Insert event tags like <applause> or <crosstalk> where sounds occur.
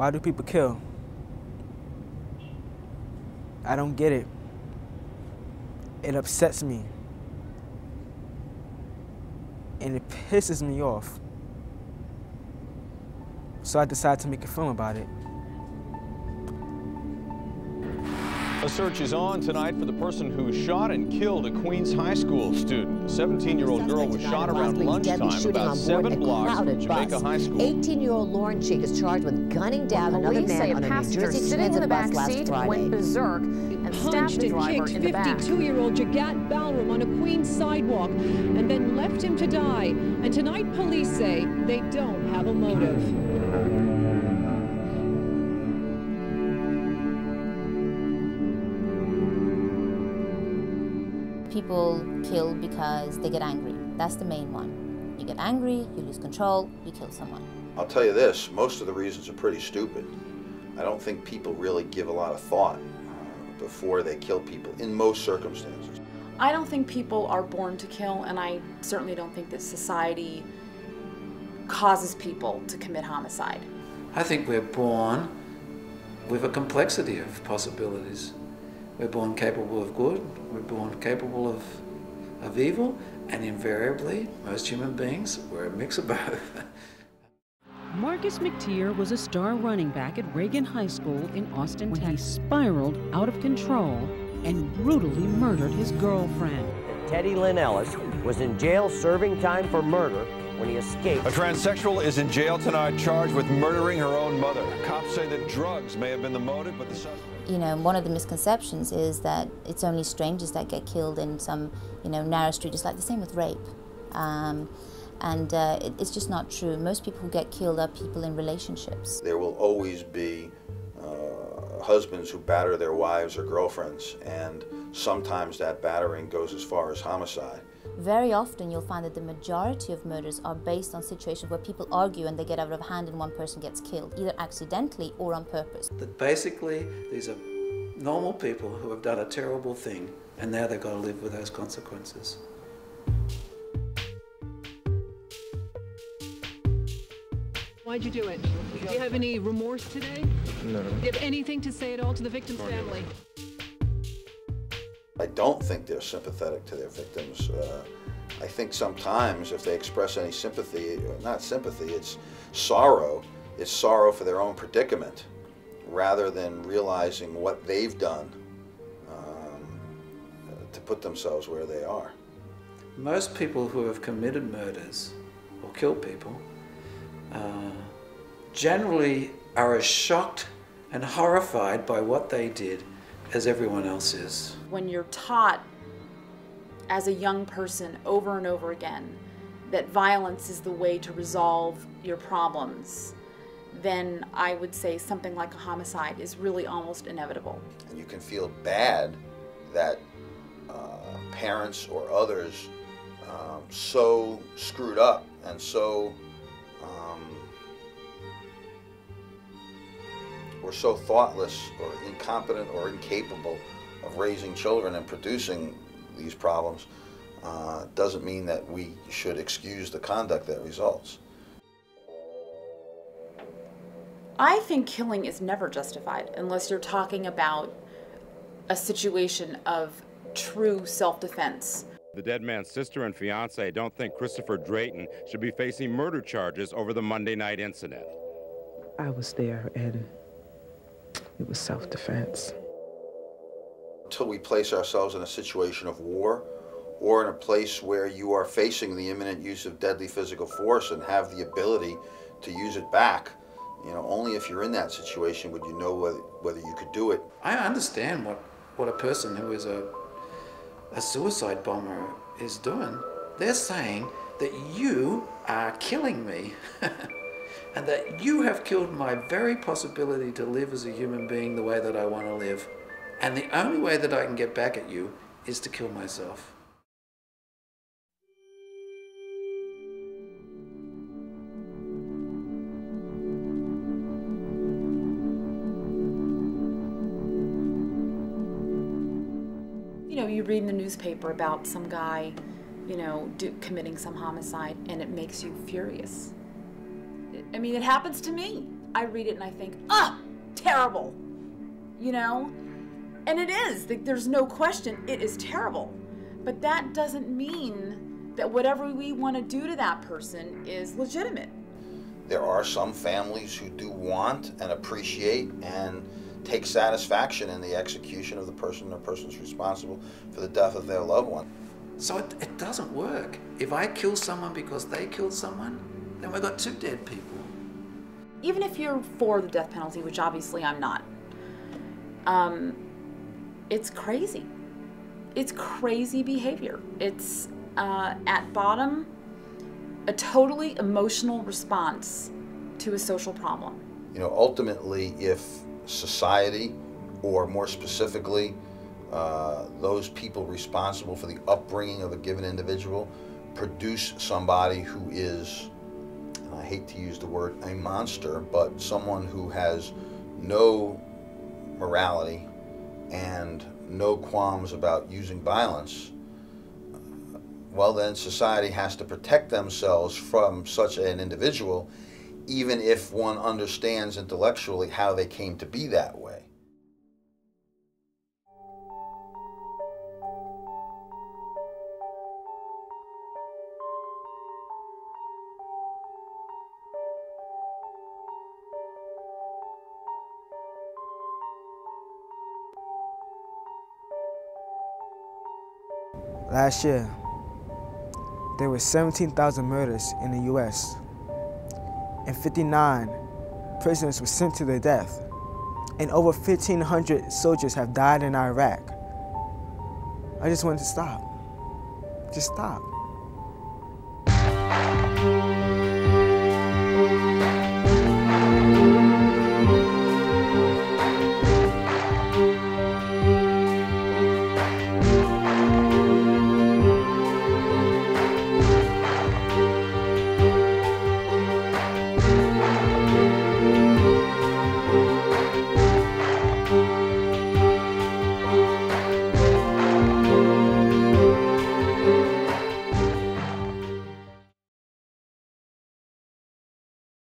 Why do people kill? I don't get it. It upsets me. And it pisses me off. So I decided to make a film about it. Search is on tonight for the person who shot and killed a Queens High School student. A 17-year-old girl was shot around lunchtime about seven blocks from Jamaica bus. High School. 18-year-old Lauren Cheek is charged with gunning down Well, another police say man a on a New Jersey sitting in transit the bus back last seat Friday. went berserk and punched and kicked in the back. 52-year-old Jagat Balram on a Queens sidewalk and then left him to die. And tonight police say they don't have a motive. People kill because they get angry. That's the main one. You get angry, you lose control, you kill someone. I'll tell you this, most of the reasons are pretty stupid. I don't think people really give a lot of thought uh, before they kill people in most circumstances. I don't think people are born to kill, and I certainly don't think that society causes people to commit homicide. I think we're born with a complexity of possibilities. We're born capable of good, we're born capable of, of evil, and invariably, most human beings, we're a mix of both. <laughs> Marcus McTear was a star running back at Reagan High School in Austin, when he spiraled out of control and brutally murdered his girlfriend. Teddy Lynn Ellis was in jail serving time for murder when he escaped. A transsexual is in jail tonight charged with murdering her own mother. Cops say that drugs may have been the motive, but the suspect... You know, one of the misconceptions is that it's only strangers that get killed in some, you know, narrow street. It's like the same with rape. Um, and uh, it, it's just not true. Most people who get killed are people in relationships. There will always be uh, husbands who batter their wives or girlfriends, and sometimes that battering goes as far as homicide. Very often you'll find that the majority of murders are based on situations where people argue and they get out of hand and one person gets killed, either accidentally or on purpose. That basically, these are normal people who have done a terrible thing, and now they've got to live with those consequences. Why'd you do it? Do you have any remorse today? No. Do you have anything to say at all to the victim's family? I don't think they're sympathetic to their victims. Uh, I think sometimes if they express any sympathy, not sympathy, it's sorrow, it's sorrow for their own predicament rather than realizing what they've done um, to put themselves where they are. Most people who have committed murders or killed people uh, generally are as shocked and horrified by what they did as everyone else is. When you're taught as a young person over and over again that violence is the way to resolve your problems, then I would say something like a homicide is really almost inevitable. And you can feel bad that uh, parents or others um, so screwed up and so um, or so thoughtless or incompetent or incapable of raising children and producing these problems uh, doesn't mean that we should excuse the conduct that results. I think killing is never justified unless you're talking about a situation of true self-defense. The dead man's sister and fiance don't think Christopher Drayton should be facing murder charges over the Monday night incident. I was there and it was self-defense. Until we place ourselves in a situation of war or in a place where you are facing the imminent use of deadly physical force and have the ability to use it back, you know, only if you're in that situation would you know whether, whether you could do it. I understand what, what a person who is a, a suicide bomber is doing. They're saying that you are killing me <laughs> and that you have killed my very possibility to live as a human being the way that I want to live. And the only way that I can get back at you is to kill myself. You know, you read in the newspaper about some guy, you know, do, committing some homicide, and it makes you furious. I mean, it happens to me. I read it and I think, ah, terrible. You know? And it is. There's no question. It is terrible. But that doesn't mean that whatever we want to do to that person is legitimate. There are some families who do want and appreciate and take satisfaction in the execution of the person or persons responsible for the death of their loved one. So it, it doesn't work. If I kill someone because they killed someone, then we've got two dead people. Even if you're for the death penalty, which obviously I'm not, um, it's crazy. It's crazy behavior. It's uh, at bottom a totally emotional response to a social problem. You know, ultimately, if society, or more specifically, uh, those people responsible for the upbringing of a given individual, produce somebody who is, I hate to use the word a monster, but someone who has no morality and no qualms about using violence, well, then society has to protect themselves from such an individual, even if one understands intellectually how they came to be that Last year, there were 17,000 murders in the U.S. and 59 prisoners were sent to their death. And over 1,500 soldiers have died in Iraq. I just wanted to stop. Just stop.